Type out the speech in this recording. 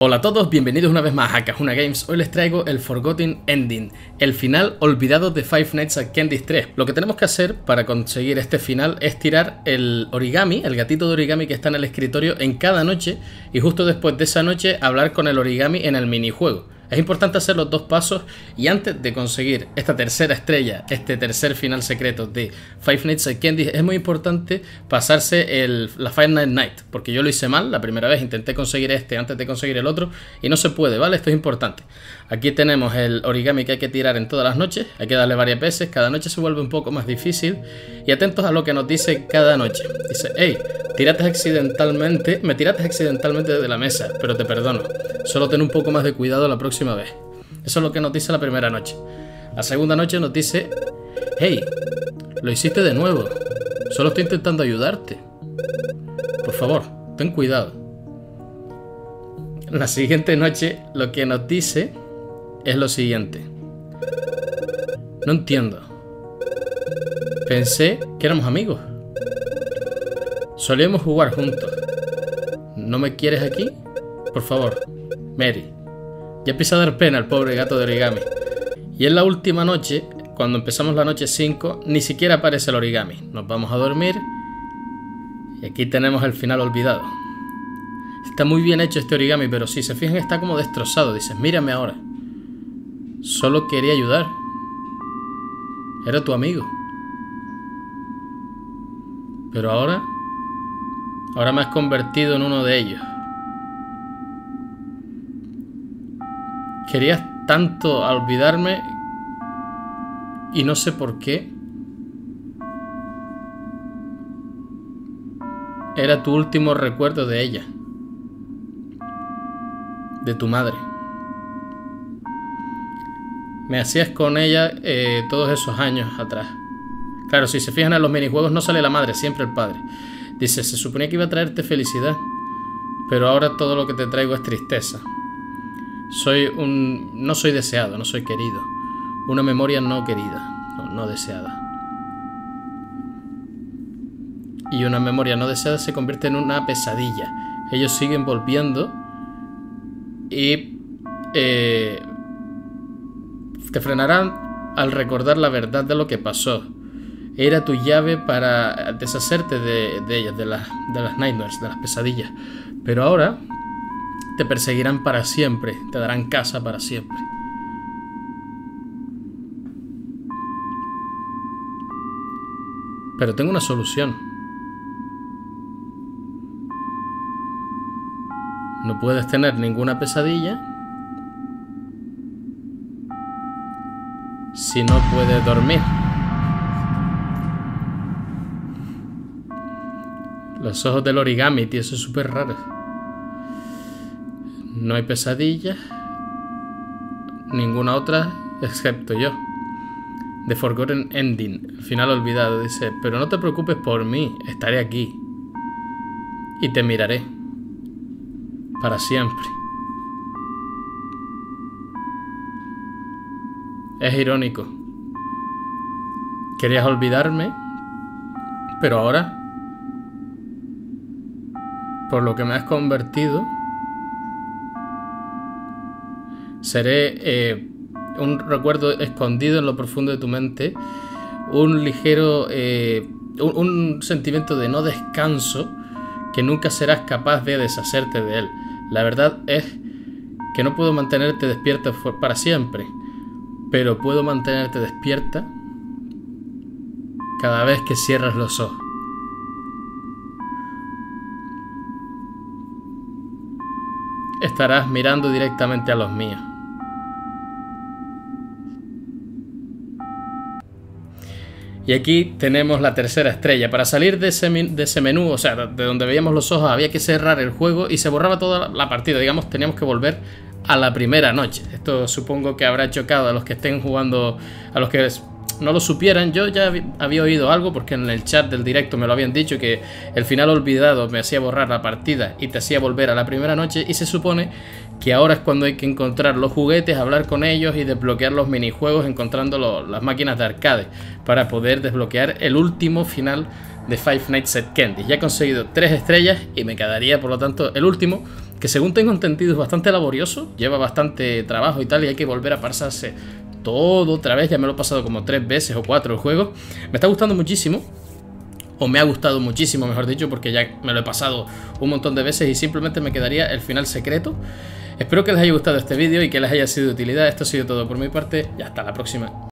Hola a todos, bienvenidos una vez más a Kahuna Games. Hoy les traigo el Forgotten Ending, el final olvidado de Five Nights at Candy's 3. Lo que tenemos que hacer para conseguir este final es tirar el origami, el gatito de origami que está en el escritorio en cada noche y justo después de esa noche hablar con el origami en el minijuego. Es importante hacer los dos pasos y antes de conseguir esta tercera estrella, este tercer final secreto de Five Nights at Candy, es muy importante pasarse la Final Night, porque yo lo hice mal la primera vez, intenté conseguir este antes de conseguir el otro y no se puede, ¿vale? Esto es importante. Aquí tenemos el origami que hay que tirar en todas las noches, hay que darle varias veces, cada noche se vuelve un poco más difícil y atentos a lo que nos dice cada noche. Dice, hey, tiraste accidentalmente, me tiraste accidentalmente de la mesa, pero te perdono. Solo ten un poco más de cuidado la próxima vez. Eso es lo que nos dice la primera noche. La segunda noche nos dice, hey, lo hiciste de nuevo. Solo estoy intentando ayudarte. Por favor, ten cuidado. La siguiente noche lo que nos dice es lo siguiente. No entiendo. Pensé que éramos amigos. Solíamos jugar juntos. ¿No me quieres aquí? Por favor, Mary. Ya empieza a dar pena al pobre gato de origami. Y en la última noche, cuando empezamos la noche 5, ni siquiera aparece el origami. Nos vamos a dormir. Y aquí tenemos el final olvidado. Está muy bien hecho este origami, pero si se fijan está como destrozado. Dices, mírame ahora. Solo quería ayudar. Era tu amigo. Pero ahora... Ahora me has convertido en uno de ellos. Querías tanto olvidarme y no sé por qué. Era tu último recuerdo de ella. De tu madre. Me hacías con ella eh, todos esos años atrás. Claro, si se fijan en los minijuegos no sale la madre, siempre el padre. Dice, se suponía que iba a traerte felicidad, pero ahora todo lo que te traigo es tristeza. Soy un... no soy deseado, no soy querido. Una memoria no querida, no, deseada. Y una memoria no deseada se convierte en una pesadilla. Ellos siguen volviendo y eh, te frenarán al recordar la verdad de lo que pasó. Era tu llave para deshacerte de, ellas, de, las de las nightmares, de las pesadillas. Pero ahora te perseguirán para siempre, te darán casa para siempre. Pero tengo una solución. No puedes tener ninguna pesadilla si no puedes dormir. Los ojos del origami, tío, eso es súper raro. No hay pesadilla. Ninguna otra excepto yo. The Forgotten Ending, el final olvidado, dice, pero no te preocupes por mí, estaré aquí. Y te miraré. Para siempre. Es irónico. Querías olvidarme, pero ahora, por lo que me has convertido, seré eh, un recuerdo escondido en lo profundo de tu mente, un ligero, eh, un, un sentimiento de no descanso que nunca serás capaz de deshacerte de él. La verdad es que no puedo mantenerte despierta para siempre, pero puedo mantenerte despierta cada vez que cierras los ojos. Estarás mirando directamente a los míos. Y aquí tenemos la tercera estrella. Para salir de ese, de ese, menú, o sea, de donde veíamos los ojos, había que cerrar el juego y se borraba toda la partida. Digamos, teníamos que volver a la primera noche. Esto supongo que habrá chocado a los que estén jugando, a los que no lo supieran. Yo ya había oído algo porque en el chat del directo me lo habían dicho que el final olvidado me hacía borrar la partida y te hacía volver a la primera noche y se supone que ahora es cuando hay que encontrar los juguetes, hablar con ellos y desbloquear los minijuegos encontrando las máquinas de arcade para poder desbloquear el último final de Five Nights at Candy. Ya he conseguido tres estrellas y me quedaría por lo tanto el último que según tengo entendido es bastante laborioso, lleva bastante trabajo y tal, y hay que volver a pasarse todo otra vez, ya me lo he pasado como tres veces o cuatro el juego. Me está gustando muchísimo, o me ha gustado muchísimo, mejor dicho, porque ya me lo he pasado un montón de veces y simplemente me quedaría el final secreto. Espero que les haya gustado este vídeo y que les haya sido de utilidad. Esto ha sido todo por mi parte y hasta la próxima.